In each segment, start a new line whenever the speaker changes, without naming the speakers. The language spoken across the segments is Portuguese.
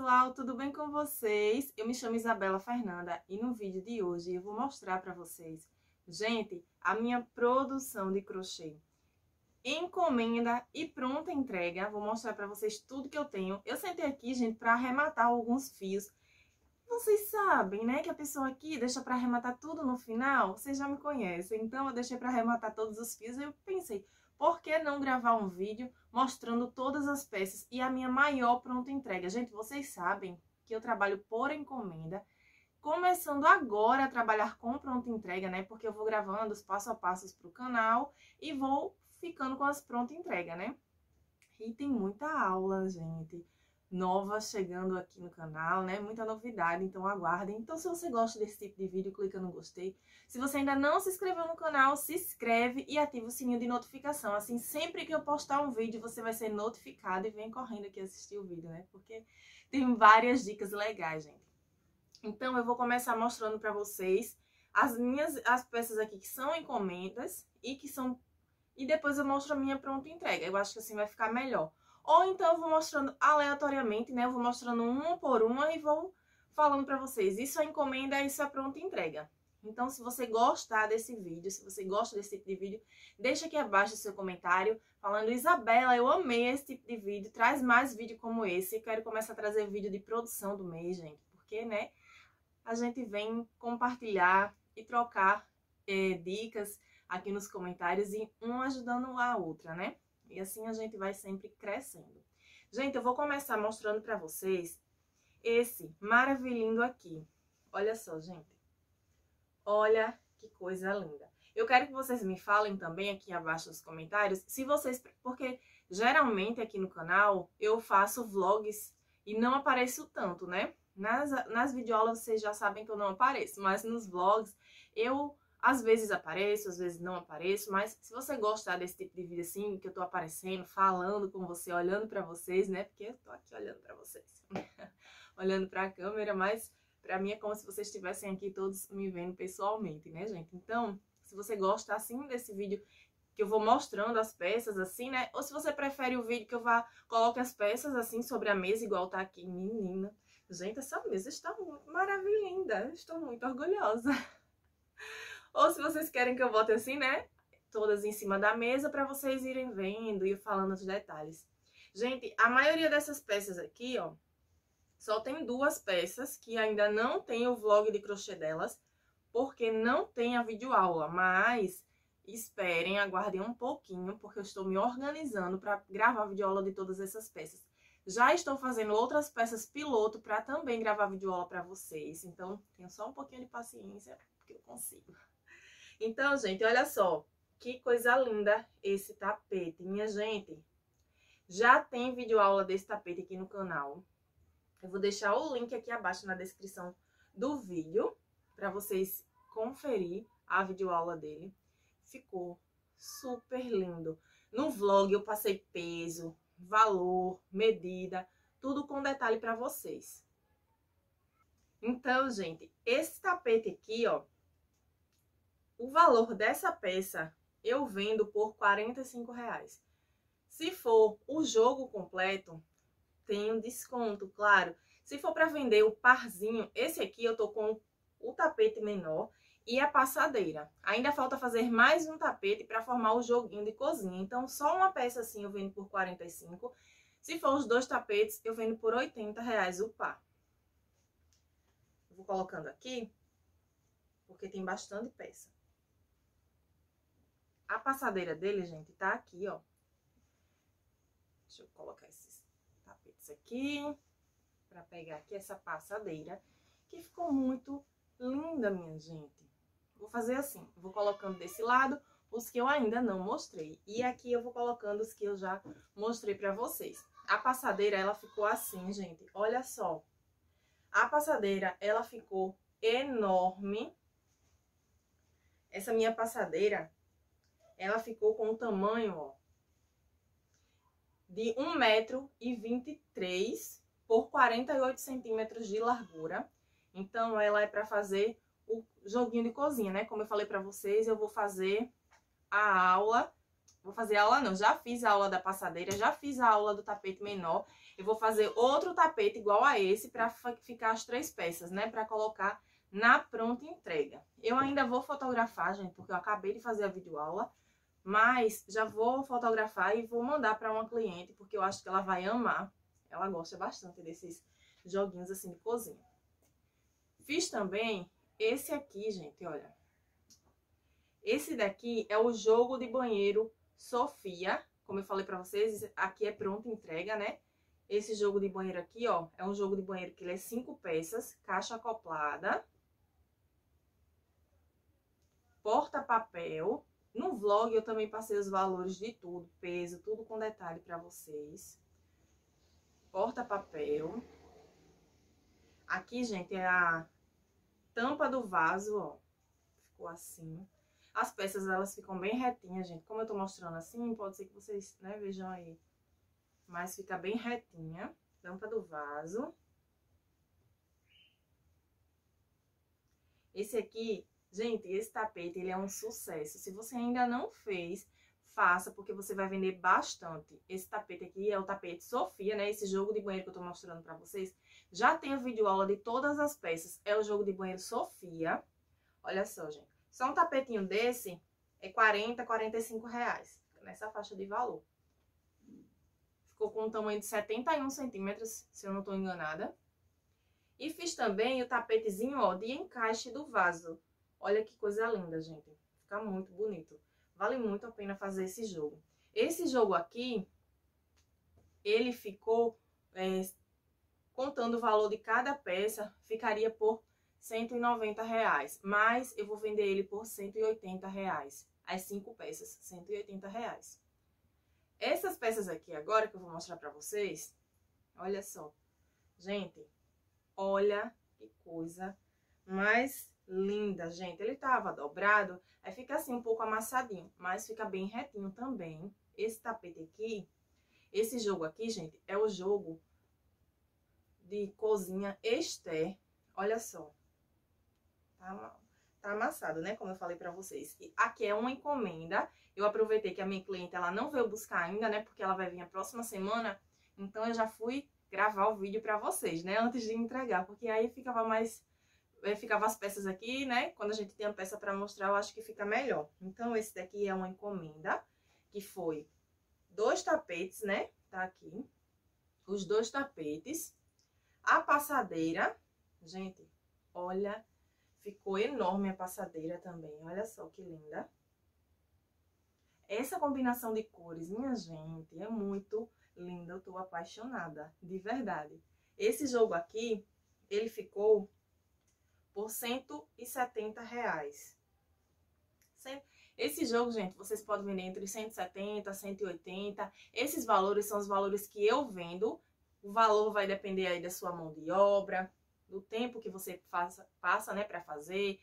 pessoal, tudo bem com vocês? Eu me chamo Isabela Fernanda e no vídeo de hoje eu vou mostrar para vocês, gente, a minha produção de crochê. Encomenda e pronta entrega, vou mostrar para vocês tudo que eu tenho. Eu sentei aqui, gente, para arrematar alguns fios. Vocês sabem, né, que a pessoa aqui deixa para arrematar tudo no final, vocês já me conhecem, então eu deixei para arrematar todos os fios e eu pensei, por que não gravar um vídeo mostrando todas as peças e a minha maior pronta entrega? Gente, vocês sabem que eu trabalho por encomenda, começando agora a trabalhar com pronta entrega, né? Porque eu vou gravando os passo a passos para o canal e vou ficando com as pronta entrega, né? E tem muita aula, gente nova chegando aqui no canal, né? Muita novidade, então aguardem. Então, se você gosta desse tipo de vídeo, clica no gostei. Se você ainda não se inscreveu no canal, se inscreve e ativa o sininho de notificação. Assim, sempre que eu postar um vídeo, você vai ser notificado e vem correndo aqui assistir o vídeo, né? Porque tem várias dicas legais, gente. Então, eu vou começar mostrando para vocês as minhas as peças aqui que são encomendas e que são e depois eu mostro a minha pronta entrega. Eu acho que assim vai ficar melhor. Ou então eu vou mostrando aleatoriamente, né? Eu vou mostrando uma por uma e vou falando para vocês. Isso é encomenda, isso é pronta entrega. Então, se você gostar desse vídeo, se você gosta desse tipo de vídeo, deixa aqui abaixo seu comentário falando Isabela, eu amei esse tipo de vídeo, traz mais vídeo como esse. Quero começar a trazer vídeo de produção do mês, gente, porque, né, a gente vem compartilhar e trocar é, dicas aqui nos comentários e um ajudando a outra, né? E assim a gente vai sempre crescendo. Gente, eu vou começar mostrando para vocês esse maravilhindo aqui. Olha só, gente. Olha que coisa linda. Eu quero que vocês me falem também aqui abaixo nos comentários se vocês... Porque geralmente aqui no canal eu faço vlogs e não apareço tanto, né? Nas, nas videoaulas vocês já sabem que eu não apareço, mas nos vlogs eu às vezes apareço, às vezes não apareço, mas se você gostar desse tipo de vídeo assim, que eu tô aparecendo, falando com você, olhando para vocês, né? Porque eu tô aqui olhando para vocês. olhando para a câmera, mas para mim é como se vocês estivessem aqui todos me vendo pessoalmente, né, gente? Então, se você gosta assim desse vídeo que eu vou mostrando as peças assim, né? Ou se você prefere o vídeo que eu vá coloque as peças assim sobre a mesa igual tá aqui, menina. Gente, essa mesa está muito maravilhosa. Estou muito orgulhosa. Ou se vocês querem que eu bote assim, né? Todas em cima da mesa para vocês irem vendo e falando os detalhes. Gente, a maioria dessas peças aqui, ó, só tem duas peças que ainda não tem o vlog de crochê delas, porque não tem a videoaula, mas esperem, aguardem um pouquinho, porque eu estou me organizando para gravar a videoaula de todas essas peças. Já estou fazendo outras peças piloto para também gravar videoaula para vocês, então tenham só um pouquinho de paciência, porque eu consigo. Então, gente, olha só. Que coisa linda esse tapete. Minha gente, já tem vídeo aula desse tapete aqui no canal. Eu vou deixar o link aqui abaixo na descrição do vídeo para vocês conferir a videoaula dele. Ficou super lindo. No vlog eu passei peso, valor, medida, tudo com detalhe para vocês. Então, gente, esse tapete aqui, ó, o valor dessa peça eu vendo por 45 reais. Se for o jogo completo, tem um desconto, claro. Se for para vender o parzinho, esse aqui eu tô com o tapete menor e a passadeira. Ainda falta fazer mais um tapete para formar o joguinho de cozinha. Então, só uma peça assim eu vendo por 45. Se for os dois tapetes, eu vendo por 80 reais o par. Vou colocando aqui, porque tem bastante peça. A passadeira dele, gente, tá aqui, ó. Deixa eu colocar esses tapetes aqui, pra pegar aqui essa passadeira, que ficou muito linda, minha gente. Vou fazer assim, vou colocando desse lado os que eu ainda não mostrei. E aqui eu vou colocando os que eu já mostrei pra vocês. A passadeira, ela ficou assim, gente, olha só. A passadeira, ela ficou enorme. Essa minha passadeira, ela ficou com o tamanho, ó, de 1,23m por 48 centímetros de largura. Então, ela é para fazer o joguinho de cozinha, né? Como eu falei para vocês, eu vou fazer a aula Vou fazer aula não, já fiz a aula da passadeira, já fiz a aula do tapete menor. Eu vou fazer outro tapete igual a esse para ficar as três peças, né? Para colocar na pronta entrega. Eu ainda vou fotografar, gente, porque eu acabei de fazer a videoaula. Mas já vou fotografar e vou mandar para uma cliente, porque eu acho que ela vai amar. Ela gosta bastante desses joguinhos assim de cozinha. Fiz também esse aqui, gente, olha. Esse daqui é o jogo de banheiro Sofia. Como eu falei pra vocês, aqui é pronta entrega, né? Esse jogo de banheiro aqui, ó, é um jogo de banheiro que ele é cinco peças, caixa acoplada, porta-papel. No vlog eu também passei os valores de tudo, peso, tudo com detalhe pra vocês. Porta-papel. Aqui, gente, é a tampa do vaso, ó. Ficou assim. As peças, elas ficam bem retinhas, gente. Como eu tô mostrando assim, pode ser que vocês, né, vejam aí. Mas fica bem retinha. Tampa do vaso. Esse aqui, gente, esse tapete, ele é um sucesso. Se você ainda não fez, faça, porque você vai vender bastante. Esse tapete aqui é o tapete Sofia, né? Esse jogo de banheiro que eu tô mostrando pra vocês. Já tem a videoaula de todas as peças. É o jogo de banheiro Sofia. Olha só, gente. Só um tapetinho desse é 40, 45 reais. Nessa faixa de valor. Ficou com um tamanho de 71 centímetros, se eu não estou enganada. E fiz também o tapetezinho, ó, de encaixe do vaso. Olha que coisa linda, gente. Fica muito bonito. Vale muito a pena fazer esse jogo. Esse jogo aqui, ele ficou, é, contando o valor de cada peça, ficaria por 190 reais. Mas eu vou vender ele por 180 reais. As cinco peças, 180 reais. Essas peças aqui agora que eu vou mostrar pra vocês, olha só. Gente, olha que coisa mais linda, gente. Ele tava dobrado, aí fica assim um pouco amassadinho, mas fica bem retinho também. Esse tapete aqui, esse jogo aqui, gente, é o jogo de cozinha Esther. Olha só. Tá, tá amassado, né? Como eu falei pra vocês. E aqui é uma encomenda. Eu aproveitei que a minha cliente, ela não veio buscar ainda, né? Porque ela vai vir a próxima semana. Então, eu já fui gravar o vídeo pra vocês, né? Antes de entregar. Porque aí ficava mais... Eh, ficava as peças aqui, né? Quando a gente tem a peça pra mostrar, eu acho que fica melhor. Então, esse daqui é uma encomenda. Que foi dois tapetes, né? Tá aqui. Os dois tapetes. A passadeira. Gente, olha Ficou enorme a passadeira também, olha só que linda. Essa combinação de cores, minha gente, é muito linda, eu tô apaixonada, de verdade. Esse jogo aqui, ele ficou por 170 reais. Esse jogo, gente, vocês podem vender entre 170 e 180. Esses valores são os valores que eu vendo. O valor vai depender aí da sua mão de obra, do tempo que você faça, passa, né, para fazer,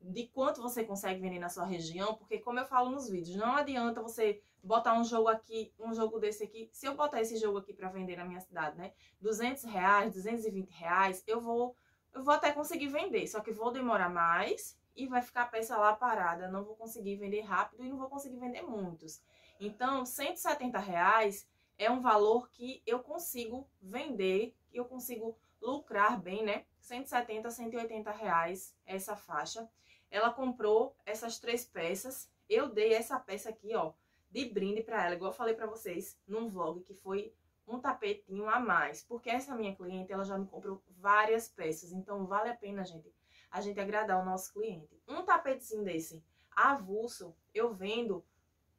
de quanto você consegue vender na sua região, porque como eu falo nos vídeos, não adianta você botar um jogo aqui, um jogo desse aqui, se eu botar esse jogo aqui para vender na minha cidade, né, 200 reais, 220 reais, eu vou, eu vou até conseguir vender, só que vou demorar mais e vai ficar a peça lá parada, não vou conseguir vender rápido e não vou conseguir vender muitos. Então, 170 reais é um valor que eu consigo vender, que eu consigo lucrar bem, né? 170, 180 reais essa faixa. Ela comprou essas três peças. Eu dei essa peça aqui, ó, de brinde para ela, igual eu falei para vocês num vlog, que foi um tapetinho a mais. Porque essa minha cliente, ela já me comprou várias peças. Então, vale a pena, gente, a gente agradar o nosso cliente. Um tapetezinho desse avulso, eu vendo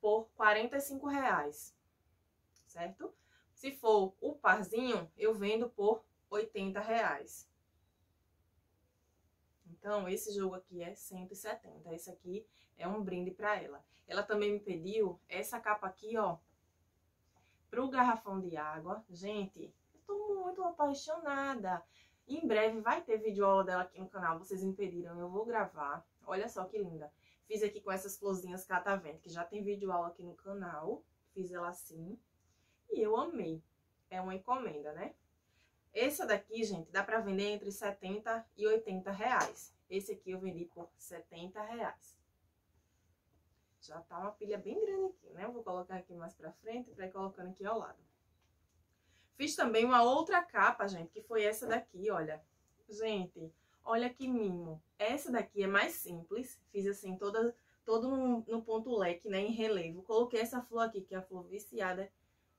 por 45 reais, certo? Se for o parzinho, eu vendo por 80 reais. Então, esse jogo aqui é 170. Esse aqui é um brinde para ela. Ela também me pediu essa capa aqui, ó, pro garrafão de água. Gente, eu tô muito apaixonada. Em breve vai ter vídeo aula dela aqui no canal, vocês me pediram, eu vou gravar. Olha só que linda. Fiz aqui com essas florzinhas catavento, que já tem vídeo aula aqui no canal. Fiz ela assim. E eu amei. É uma encomenda, né? Essa daqui, gente, dá pra vender entre 70 e 80 reais. Esse aqui eu vendi por 70 reais. Já tá uma pilha bem grande aqui, né? Vou colocar aqui mais pra frente pra ir colocando aqui ao lado. Fiz também uma outra capa, gente, que foi essa daqui, olha. Gente, olha que mimo. Essa daqui é mais simples. Fiz assim, toda, todo no, no ponto leque, né, em relevo. Coloquei essa flor aqui, que é a flor viciada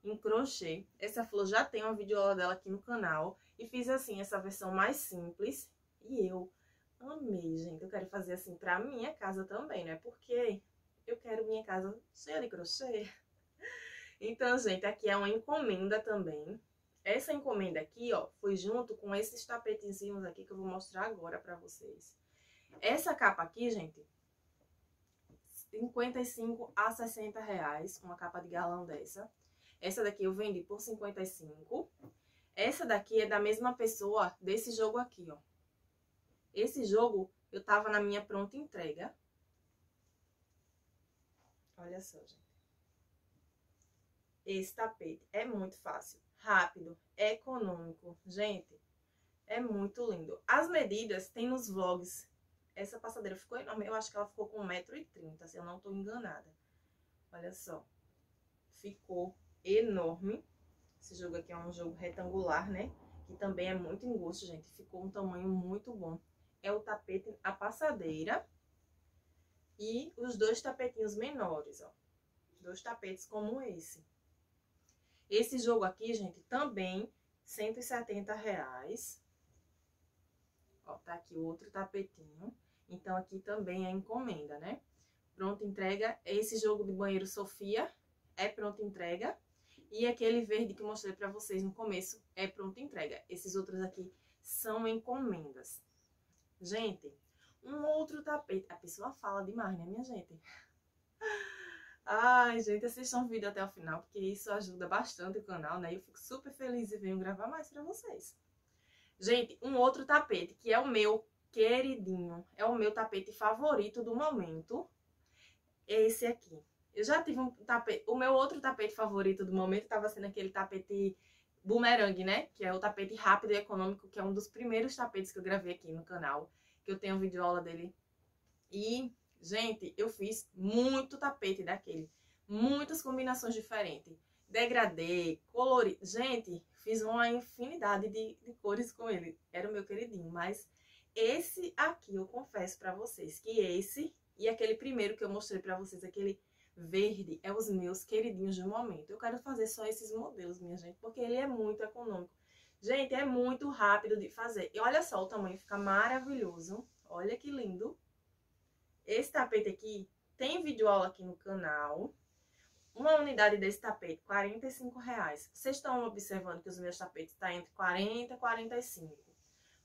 em crochê. Essa flor já tem uma videoaula dela aqui no canal. E fiz assim, essa versão mais simples. E eu amei, gente. Eu quero fazer assim pra minha casa também, né? Porque eu quero minha casa cheia de crochê. Então, gente, aqui é uma encomenda também. Essa encomenda aqui, ó, foi junto com esses tapetezinhos aqui que eu vou mostrar agora pra vocês. Essa capa aqui, gente, 55 a 60 reais, uma capa de galão dessa. Essa daqui eu vendi por 55. Essa daqui é da mesma pessoa desse jogo aqui, ó. Esse jogo eu tava na minha pronta entrega. Olha só, gente. Esse tapete é muito fácil rápido, econômico. Gente, é muito lindo. As medidas tem nos vlogs. Essa passadeira ficou enorme. Eu acho que ela ficou com 1,30m, se eu não tô enganada. Olha só. Ficou enorme. Esse jogo aqui é um jogo retangular, né? Que também é muito engosto, gente. Ficou um tamanho muito bom. É o tapete, a passadeira. E os dois tapetinhos menores, ó. Dois tapetes como esse. Esse jogo aqui, gente, também 170 reais. Ó, tá aqui outro tapetinho. Então, aqui também é encomenda, né? Pronto entrega. Esse jogo de banheiro Sofia é pronto entrega. E aquele verde que eu mostrei pra vocês no começo é pronto entrega. Esses outros aqui são encomendas. Gente, um outro tapete. A pessoa fala demais, né, minha gente? Ai, gente, assistam o vídeo até o final, porque isso ajuda bastante o canal, né? Eu fico super feliz e venho gravar mais pra vocês. Gente, um outro tapete, que é o meu queridinho, é o meu tapete favorito do momento, é esse aqui. Eu já tive um tapete, o meu outro tapete favorito do momento estava sendo aquele tapete boomerang, né? Que é o tapete rápido e econômico, que é um dos primeiros tapetes que eu gravei aqui no canal, que eu tenho vídeo aula dele. E Gente, eu fiz muito tapete daquele. Muitas combinações diferentes. Degradê, colorido. Gente, fiz uma infinidade de, de cores com ele. Era o meu queridinho. Mas esse aqui, eu confesso pra vocês que esse e aquele primeiro que eu mostrei pra vocês, aquele verde, é os meus queridinhos de momento. Eu quero fazer só esses modelos, minha gente, porque ele é muito econômico. Gente, é muito rápido de fazer. E olha só, o tamanho fica maravilhoso. Olha que lindo. Esse tapete aqui tem vídeo aula aqui no canal. Uma unidade desse tapete, 45 reais. Vocês estão observando que os meus tapetes estão tá entre 40 e 45.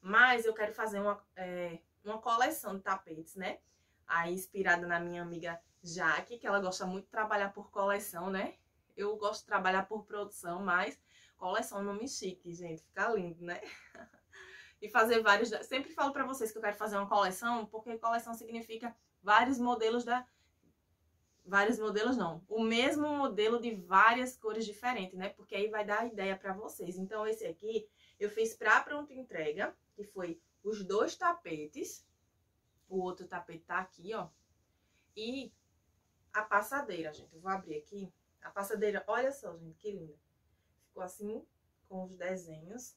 Mas eu quero fazer uma, é, uma coleção de tapetes, né? Aí, inspirada na minha amiga Jaque, que ela gosta muito de trabalhar por coleção, né? Eu gosto de trabalhar por produção, mas coleção nome chique, gente. Fica lindo, né? e fazer vários... Sempre falo pra vocês que eu quero fazer uma coleção, porque coleção significa vários modelos da vários modelos não, o mesmo modelo de várias cores diferentes, né? Porque aí vai dar ideia para vocês. Então esse aqui eu fiz para pronta entrega, que foi os dois tapetes. O outro tapete tá aqui, ó. E a passadeira, gente. Eu vou abrir aqui. A passadeira, olha só, gente, que linda. Ficou assim com os desenhos.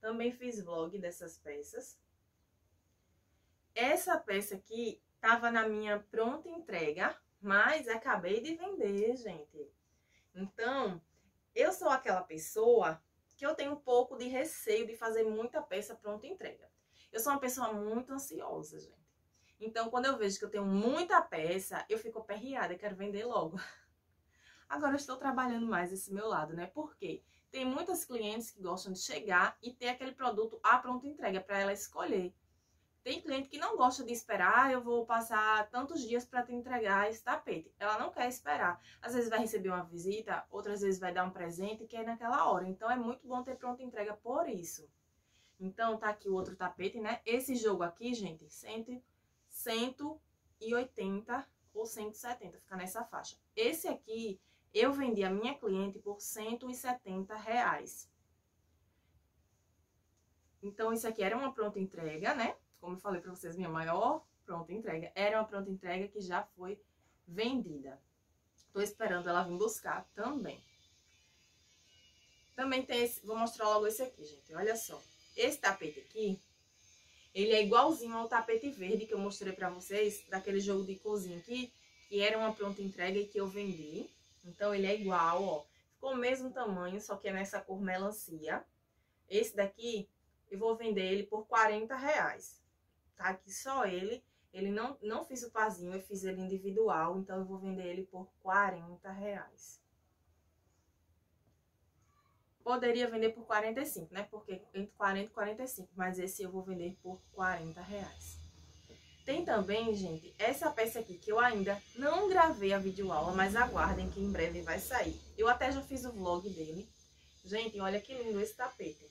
Também fiz vlog dessas peças. Essa peça aqui Tava na minha pronta entrega, mas acabei de vender, gente. Então, eu sou aquela pessoa que eu tenho um pouco de receio de fazer muita peça pronta entrega. Eu sou uma pessoa muito ansiosa, gente. Então, quando eu vejo que eu tenho muita peça, eu fico aperreada e quero vender logo. Agora, estou trabalhando mais esse meu lado, né? Porque tem muitas clientes que gostam de chegar e ter aquele produto à pronta entrega para ela escolher. Tem cliente que não gosta de esperar, eu vou passar tantos dias para te entregar esse tapete. Ela não quer esperar. Às vezes vai receber uma visita, outras vezes vai dar um presente que é naquela hora. Então é muito bom ter pronta entrega por isso. Então tá aqui o outro tapete, né? Esse jogo aqui, gente, 100, 180 ou 170, fica nessa faixa. Esse aqui eu vendi a minha cliente por 170 reais. Então, isso aqui era uma pronta entrega, né? como eu falei para vocês, minha maior pronta entrega era uma pronta entrega que já foi vendida. Tô esperando ela vir buscar também. Também tem esse, vou mostrar logo esse aqui, gente. Olha só. Esse tapete aqui, ele é igualzinho ao tapete verde que eu mostrei pra vocês, daquele jogo de cozinha aqui, que era uma pronta entrega e que eu vendi. Então, ele é igual, ó. Ficou o mesmo tamanho, só que é nessa cor melancia. Esse daqui, eu vou vender ele por 40 reais. Tá aqui só ele. Ele não, não fiz o pazinho, eu fiz ele individual, então eu vou vender ele por 40 reais. Poderia vender por 45, né? Porque entre 40 e 45, mas esse eu vou vender por 40 reais. Tem também, gente, essa peça aqui que eu ainda não gravei a videoaula, mas aguardem que em breve vai sair. Eu até já fiz o vlog dele. Gente, olha que lindo esse tapete.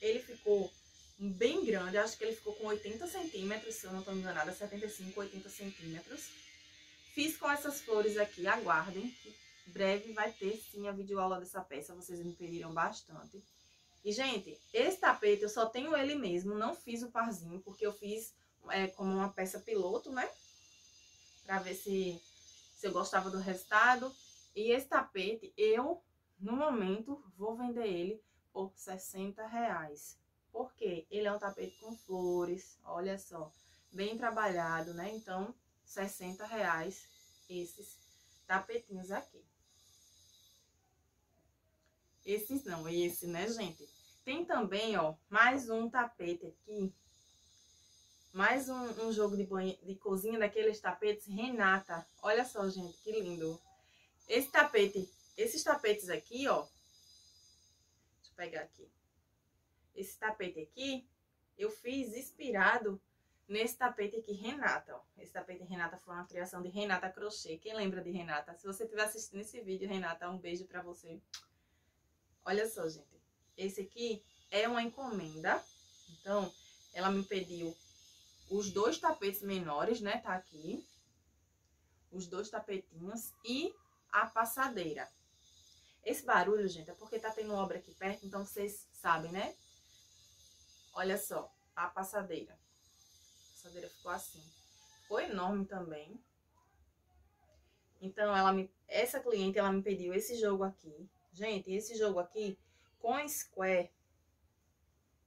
Ele ficou bem grande, acho que ele ficou com 80 centímetros, se eu não estou enganada, 75, 80 centímetros. Fiz com essas flores aqui, aguardem que breve vai ter sim a videoaula dessa peça, vocês me pediram bastante. E, gente, esse tapete eu só tenho ele mesmo, não fiz o parzinho, porque eu fiz é, como uma peça piloto, né? Pra ver se, se eu gostava do resultado. E esse tapete, eu, no momento, vou vender ele por 60 reais. Porque ele é um tapete com flores, olha só, bem trabalhado, né? Então, 60 reais esses tapetinhos aqui. Esses não, esse, né, gente? Tem também, ó, mais um tapete aqui. Mais um, um jogo de, banho, de cozinha daqueles tapetes Renata. Olha só, gente, que lindo. Esse tapete, esses tapetes aqui, ó. Deixa eu pegar aqui. Esse tapete aqui, eu fiz inspirado nesse tapete aqui, Renata, ó. Esse tapete Renata foi uma criação de Renata Crochê. Quem lembra de Renata? Se você estiver assistindo esse vídeo, Renata, um beijo pra você. Olha só, gente. Esse aqui é uma encomenda. Então, ela me pediu os dois tapetes menores, né? Tá aqui. Os dois tapetinhos e a passadeira. Esse barulho, gente, é porque tá tendo obra aqui perto, então vocês sabem, né? Olha só, a passadeira. A passadeira ficou assim. Ficou enorme também. Então, ela me, essa cliente, ela me pediu esse jogo aqui. Gente, esse jogo aqui, com Square,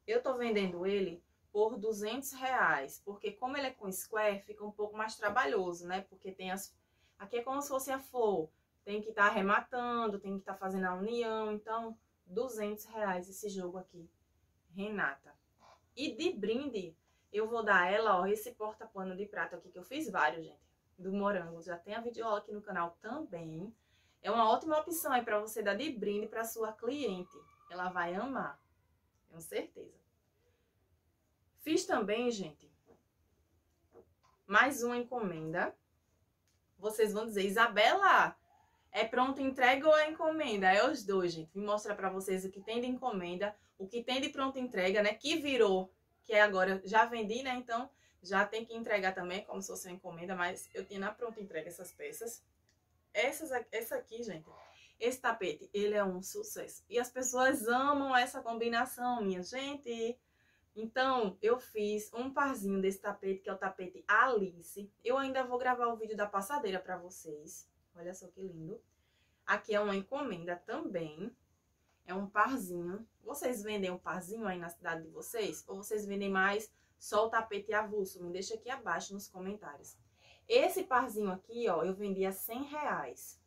eu tô vendendo ele por 200 reais. Porque como ele é com Square, fica um pouco mais trabalhoso, né? Porque tem as... Aqui é como se fosse a flor. Tem que estar tá arrematando, tem que estar tá fazendo a união. Então, 200 reais esse jogo aqui. Renata. E de brinde, eu vou dar ela, ó, esse porta-pano de prata aqui, que eu fiz vários, gente. Do morango. Já tem a videoaula aqui no canal também. É uma ótima opção aí para você dar de brinde para sua cliente. Ela vai amar, tenho certeza. Fiz também, gente, mais uma encomenda. Vocês vão dizer, Isabela, é pronto entrega ou é encomenda? É os dois, gente. Vim mostrar para vocês o que tem de encomenda, o que tem de pronta entrega, né? Que virou, que é agora, já vendi, né? Então, já tem que entregar também, como se fosse uma encomenda, mas eu tinha na pronta entrega essas peças. Essas, essa aqui, gente, esse tapete, ele é um sucesso. E as pessoas amam essa combinação, minha gente. Então, eu fiz um parzinho desse tapete, que é o tapete Alice. Eu ainda vou gravar o vídeo da passadeira para vocês. Olha só que lindo. Aqui é uma encomenda também. É um parzinho. Vocês vendem um parzinho aí na cidade de vocês? Ou vocês vendem mais só o tapete avulso? Me deixa aqui abaixo nos comentários. Esse parzinho aqui, ó, eu vendi a 100 reais.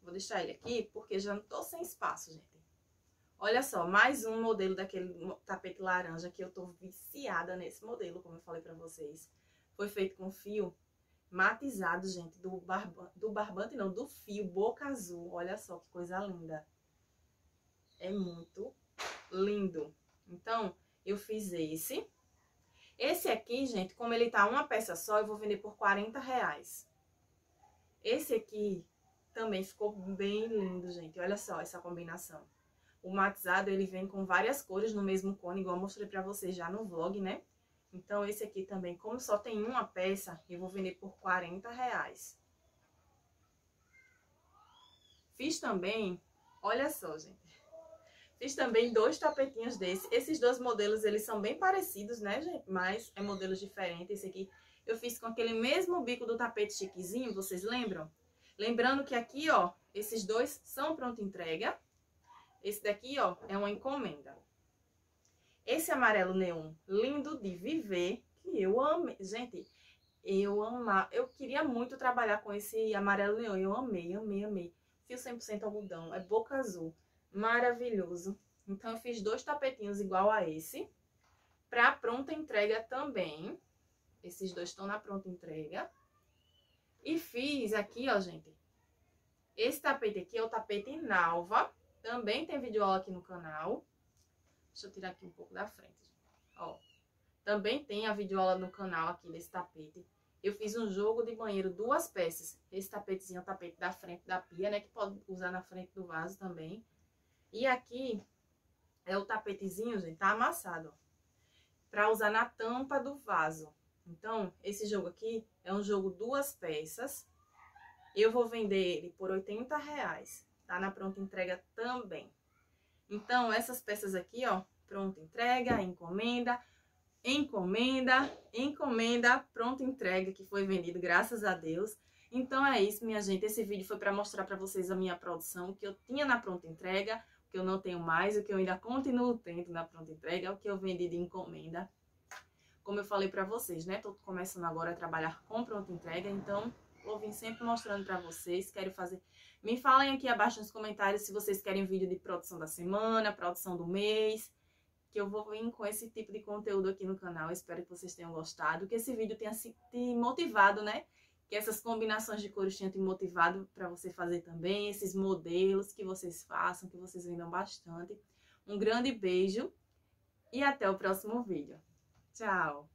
Vou deixar ele aqui porque já não tô sem espaço, gente. Olha só, mais um modelo daquele tapete laranja que eu tô viciada nesse modelo, como eu falei pra vocês. Foi feito com fio matizado, gente, do, barba, do barbante, não, do fio boca azul. Olha só que coisa linda. É muito lindo. Então, eu fiz esse. Esse aqui, gente, como ele tá uma peça só, eu vou vender por 40 reais. Esse aqui também ficou bem lindo, gente. Olha só essa combinação. O matizado, ele vem com várias cores no mesmo cone, igual eu mostrei pra vocês já no vlog, né? Então, esse aqui também, como só tem uma peça, eu vou vender por 40 reais. Fiz também, olha só, gente. Fiz também dois tapetinhos desse. Esses dois modelos, eles são bem parecidos, né, gente? Mas é modelos diferentes. Esse aqui eu fiz com aquele mesmo bico do tapete chiquezinho, vocês lembram? Lembrando que aqui, ó, esses dois são pronta entrega. Esse daqui, ó, é uma encomenda. Esse amarelo neon lindo de viver, que eu amei. Gente, eu amar, eu queria muito trabalhar com esse amarelo neon. Eu amei, amei, amei. Fio 100% algodão, é boca azul. Maravilhoso. Então, eu fiz dois tapetinhos igual a esse. Pra pronta entrega também. Esses dois estão na pronta entrega. E fiz aqui, ó, gente. Esse tapete aqui é o tapete Nalva. Também tem vídeo aula aqui no canal. Deixa eu tirar aqui um pouco da frente. Ó. Também tem a videoaula no canal aqui desse tapete. Eu fiz um jogo de banheiro, duas peças. Esse tapetezinho é o tapete da frente da pia, né? Que pode usar na frente do vaso também. E aqui é o tapetezinho, gente, tá amassado, ó. Pra usar na tampa do vaso. Então, esse jogo aqui é um jogo duas peças. Eu vou vender ele por 80 reais. Tá na pronta entrega também. Então, essas peças aqui, ó, pronta entrega, encomenda, encomenda, encomenda, pronta entrega, que foi vendido, graças a Deus. Então é isso, minha gente. Esse vídeo foi para mostrar para vocês a minha produção, o que eu tinha na pronta entrega, o que eu não tenho mais, o que eu ainda continuo tendo na pronta entrega, o que eu vendi de encomenda. Como eu falei para vocês, né? Tô começando agora a trabalhar com pronta entrega, então vou vir sempre mostrando para vocês. Quero fazer me falem aqui abaixo nos comentários se vocês querem vídeo de produção da semana, produção do mês, que eu vou vir com esse tipo de conteúdo aqui no canal. Espero que vocês tenham gostado, que esse vídeo tenha te motivado, né? Que essas combinações de cores tenham te motivado para você fazer também, esses modelos que vocês façam, que vocês vendam bastante. Um grande beijo e até o próximo vídeo. Tchau!